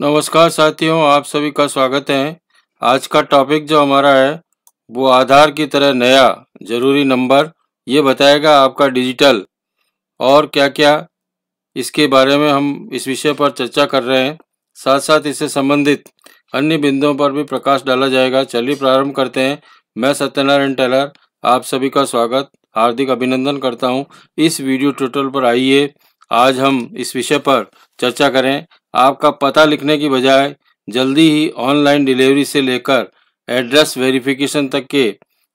नमस्कार साथियों, आप सभी का स्वागत है। आज का टॉपिक जो हमारा है, वो आधार की तरह नया, ज़रूरी नंबर, ये बताएगा आपका डिजिटल और क्या क्या इसके बारे में हम इस विषय पर चर्चा कर रहे हैं। साथ साथ इससे संबंधित अन्य बिंदुओं पर भी प्रकाश डाला जाएगा। चलिए प्रारंभ करते हैं। मैं सत्यनारायण टेलर, आप सभी का स्वागत, हार्दिक अभिनंदन करता हूँ। इस वीडियो ट्यूटोरियल पर आइए। आज हम इस विषय पर चर्चा करें। आपका पता लिखने की बजाय जल्दी ही ऑनलाइन डिलीवरी से लेकर एड्रेस वेरिफिकेशन तक के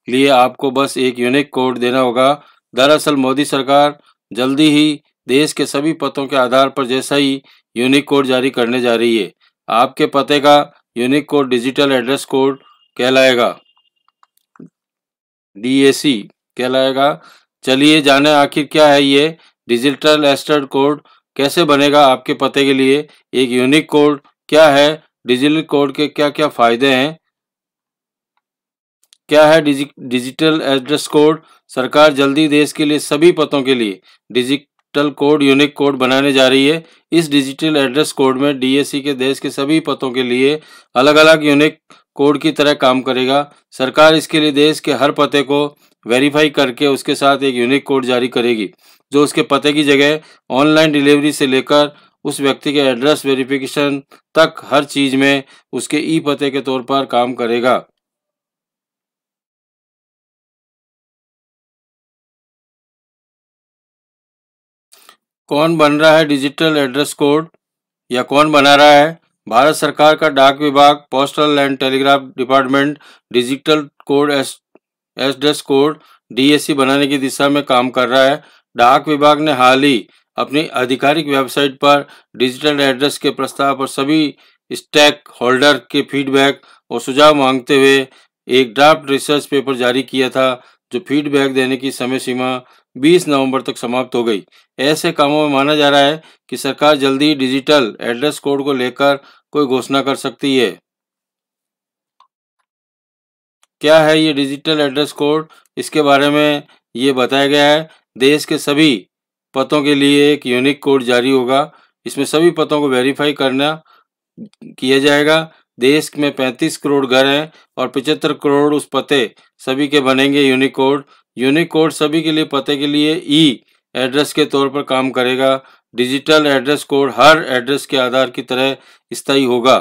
लिए आपको बस एक यूनिक कोड देना होगा। दरअसल मोदी सरकार जल्दी ही देश के सभी पतों के आधार पर जैसा ही यूनिक कोड जारी करने जा रही है। आपके पते का unique code digital address code कहलाएगा। डीएसी कहलाएगा। चलिए जाने आखिर क्या है ये। डिजिटल एस्टर्ड कोड कैसे बनेगा आपके पते के लिए? एक यूनिक कोड क्या है? डिजिटल कोड के क्या क्या फ़ायदे हैं? क्या है डिजिटल एड्रेस कोड? सरकार जल्दी देश के लिए सभी पतों के लिए डिजिटल कोड, यूनिक कोड बनाने जा रही है। इस डिजिटल एड्रेस कोड में डीएससी के देश के सभी पतों के लिए अलग अलग यूनिक कोड की तरह काम करेगा। सरकार इसके लिए देश के हर पते को वेरीफाई करके उसके साथ एक यूनिक कोड जारी करेगी, जो उसके पते की जगह ऑनलाइन डिलीवरी से लेकर उस व्यक्ति के एड्रेस वेरिफिकेशन तक हर चीज़ में उसके ई पते के तौर पर काम करेगा। कौन बन रहा है डिजिटल एड्रेस कोड या कौन बना रहा है? भारत सरकार का डाक विभाग, postal and telegraph department, digital code address code DSC बनाने की दिशा में काम कर रहा है। डाक विभाग ने हाल ही अपनी आधिकारिक वेबसाइट पर डिजिटल एड्रेस के प्रस्ताव पर सभी स्टैक होल्डर के फीडबैक और सुझाव मांगते हुए एक ड्राफ्ट रिसर्च पेपर जारी किया था, जो फीडबैक देने की समय सीमा 20 नवंबर तक समाप्त हो गई। ऐसे कामों में माना जा रहा है कि सरकार जल्दी डिजिटल एड्रेस कोड को लेकर कोई घोषणा कर सकती है? क्या है ये डिजिटल एड्रेस कोड? इसके बारे में ये बताया गया है, देश के सभी पतों के लिए एक यूनिक कोड जारी होगा। इसमें सभी पतों को वेरीफाई करना किया जाएगा। देश में 35 करोड़ घर हैं और 75 करोड़ उस पते, सभी के बनेंगे यूनिक कोड। यूनिक कोड सभी के लिए, पते के लिए ई एड्रेस के तौर पर काम करेगा। डिजिटल एड्रेस कोड हर एड्रेस के आधार की तरह स्थायी होगा।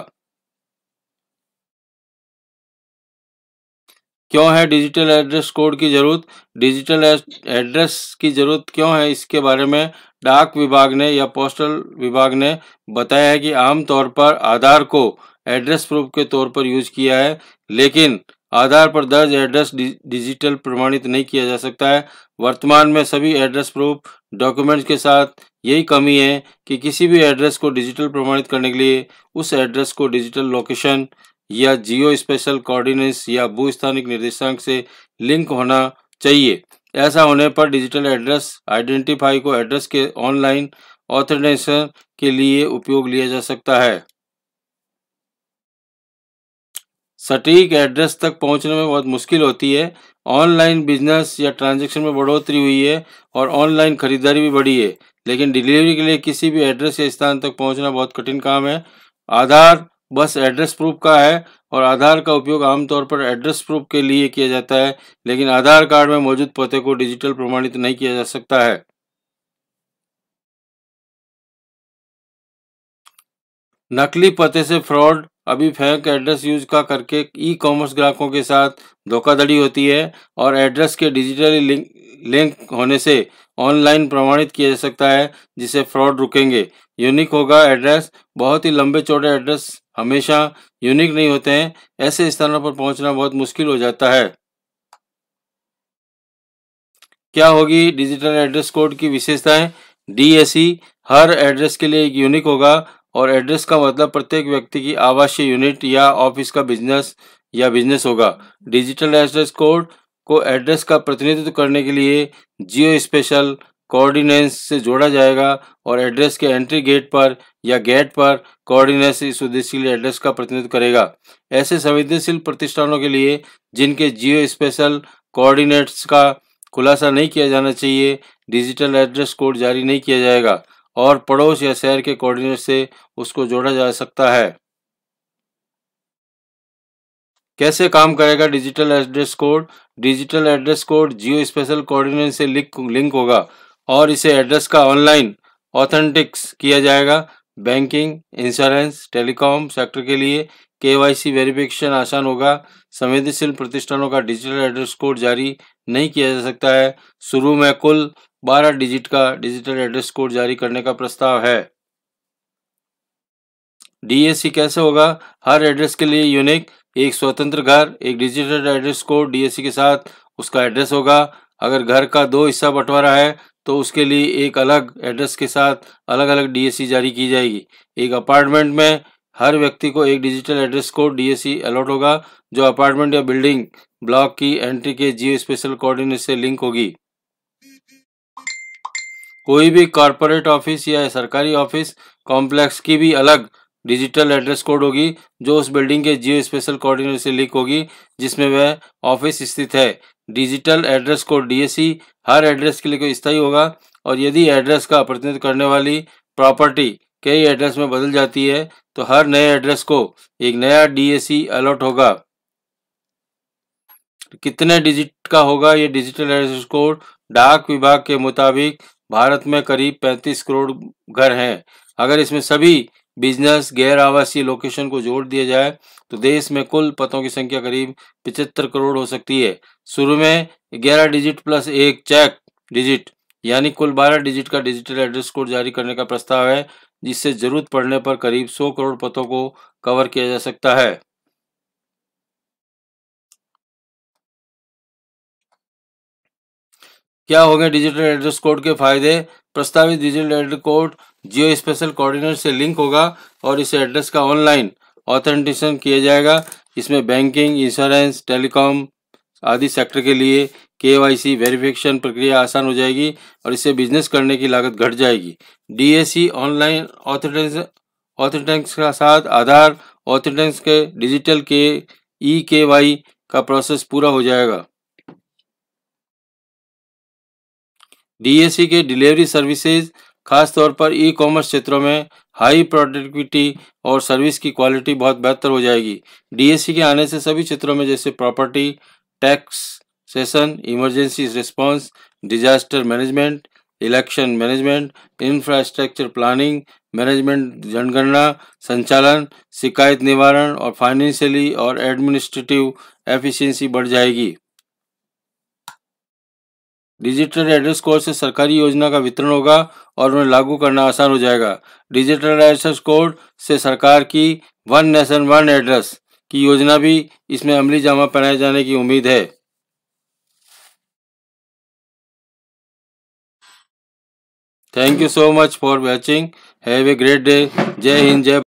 क्यों है डिजिटल एड्रेस कोड की ज़रूरत? डिजिटल एड्रेस की ज़रूरत क्यों है? इसके बारे में डाक विभाग ने या पोस्टल विभाग ने बताया है कि आमतौर पर आधार को एड्रेस प्रूफ के तौर पर यूज़ किया है, लेकिन आधार पर दर्ज एड्रेस डिजिटल प्रमाणित नहीं किया जा सकता है। वर्तमान में सभी एड्रेस प्रूफ डॉक्यूमेंट्स के साथ यही कमी है कि किसी भी एड्रेस को डिजिटल प्रमाणित करने के लिए उस एड्रेस को डिजिटल लोकेशन या जियो स्पेशल कोऑर्डिनेट्स या भू स्थानिक निर्देशांक से लिंक होना चाहिए। ऐसा होने पर डिजिटल एड्रेस आइडेंटिफाई को एड्रेस के ऑनलाइन ऑथेंटिकेशन के लिए उपयोग लिया जा सकता है। सटीक एड्रेस तक पहुँचने में बहुत मुश्किल होती है। ऑनलाइन बिज़नेस या ट्रांजैक्शन में बढ़ोतरी हुई है और ऑनलाइन खरीदारी भी बढ़ी है। लेकिन डिलीवरी के लिए किसी भी एड्रेस या स्थान तक पहुँचना बहुत कठिन काम है। आधार बस एड्रेस प्रूफ का है और आधार का उपयोग आमतौर पर एड्रेस प्रूफ के लिए किया जाता है, लेकिन आधार कार्ड में मौजूद पते को डिजिटल प्रमाणित नहीं किया जा सकता है। नकली पते से फ्रॉड अभी फेक एड्रेस यूज़ का करके ई कॉमर्स ग्राहकों के साथ धोखाधड़ी होती है और एड्रेस के डिजिटली लिंक लिंक होने से ऑनलाइन प्रमाणित किया जा सकता है जिसे फ्रॉड रुकेंगे। यूनिक होगा एड्रेस बहुत ही लंबे चौड़े एड्रेस हमेशा यूनिक नहीं होते हैं। ऐसे स्थानों पर पहुँचना बहुत मुश्किल हो जाता है। क्या होगी डिजिटल एड्रेस कोड की विशेषताएँ? डीएसई हर एड्रेस के लिए एक यूनिक होगा। और एड्रेस का मतलब प्रत्येक व्यक्ति की आवासीय यूनिट या ऑफ़िस का बिज़नेस या बिज़नेस होगा। डिजिटल एड्रेस कोड को एड्रेस का प्रतिनिधित्व करने के लिए जियो स्पेशल कोऑर्डिनेंस से जोड़ा जाएगा और एड्रेस के एंट्री गेट पर या गेट पर कोऑर्डिनेंस इस उद्देश्य के लिए एड्रेस का प्रतिनिधित्व करेगा। ऐसे संवेदनशील प्रतिष्ठानों के लिए जिनके जियो स्पेशल कोऑर्डिनेट्स का खुलासा नहीं किया जाना चाहिए, डिजिटल एड्रेस कोड जारी नहीं किया जाएगा। और पड़ोस या शहर के कोऑर्डिनेट से उसको जोड़ा जा सकता है। कैसे काम करेगा digital address code digital address code geospatial coordinate से लिंक होगा और इसे एड्रेस का ऑनलाइन ऑथेंटिक्स किया जाएगा। बैंकिंग इंश्योरेंस टेलीकॉम सेक्टर के लिए केवाईसी वेरिफिकेशन आसान होगा। संवेदनशील प्रतिष्ठानों का डिजिटल एड्रेस कोड जारी नहीं किया जा सकता है। शुरू में कुल 12 डिजिट का डिजिटल एड्रेस कोड जारी करने का प्रस्ताव है। डीएससी कैसे होगा? हर एड्रेस के लिए यूनिक, एक स्वतंत्र घर, एक डिजिटल एड्रेस कोड डीएससी के साथ उसका एड्रेस होगा। अगर घर का दो हिस्सा बंटवारा है तो उसके लिए एक अलग एड्रेस के साथ अलग अलग डीएससी जारी की जाएगी। एक अपार्टमेंट में हर व्यक्ति को एक digital address code DSC allot होगा, जो अपार्टमेंट या बिल्डिंग, ब्लॉक की एंट्री के जियो स्पेशल कोऑर्डिनेट से लिंक होगी। कोई भी कॉरपोरेट ऑफ़िस या सरकारी ऑफ़िस कॉम्प्लेक्स की भी अलग डिजिटल एड्रेस कोड होगी, जो उस बिल्डिंग के जियो स्पेशल कोऑर्डिनेट से लिंक होगी, जिसमें वह ऑफ़िस स्थित है। डिजिटल एड्रेस कोड डीएससी हर एड्रेस के लिए कोई स्थायी होगा, और यदि एड्रेस का प्रतिनिधित्व करने वाली प्रॉपर्टी कई एड्रेस में बदल जाती है तो हर नए एड्रेस को एक नया डीएसी अलॉट होगा। कितने डिजिट का होगा ये डिजिटल एड्रेस कोड डाक विभाग के मुताबिक भारत में करीब 35 करोड़ घर हैं। अगर इसमें सभी बिज़नेस गैर आवासीय लोकेशन को जोड़ दिया जाए तो देश में कुल पतों की संख्या करीब पिछहत्तर करोड़ हो सकती है। शुरू में ग्यारह डिजिट प्लस एक चेक डिजिट यानी कुल बारह डिजिट का डिजिटल एड्रेस कोड जारी करने का प्रस्ताव है, जिससे ज़रूरत पड़ने पर करीब 100 करोड़ पतों को कवर किया जा सकता है। क्या होंगे डिजिटल एड्रेस कोड के फ़ायदे? प्रस्तावित digital address code geospatial coordinate से लिंक होगा और इस एड्रेस का ऑनलाइन ऑथेंटिकेशन किया जाएगा। इसमें बैंकिंग, इंश्योरेंस, टेलीकॉम आदि सेक्टर के लिए केवाईसी वेरिफिकेशन प्रक्रिया आसान हो जाएगी और इससे बिज़नेस करने की लागत घट जाएगी। डीएसी ऑनलाइन ऑथेंटिक्स का साथ आधार ऑथेंटिक्स के डिजिटल के ई के वाई का प्रोसेस पूरा हो जाएगा। डीएसी के डिलीवरी सर्विसेज़ खासतौर पर ई कॉमर्स क्षेत्रों में हाई प्रोडक्टिविटी और सर्विस की क्वालिटी बहुत बेहतर हो जाएगी। डीएससी के आने से सभी क्षेत्रों में जैसे property tax session emergency response disaster management election management infrastructure planning management जनगणना संचालन शिकायत निवारण और फाइनेंशियली और एडमिनिस्ट्रेटिव एफिशिएंसी बढ़ जाएगी डिजिटल एड्रेस कोड से सरकारी योजना का वितरण होगा और उन्हें लागू करना आसान हो जाएगा डिजिटल एड्रेस कोड से सरकार की वन नेशन वन एड्रेस की योजना भी इसमें अमली जामा पहनाए जाने की उम्मीद है Thank you so much for watching. Have a great day. Jai Hind, Jai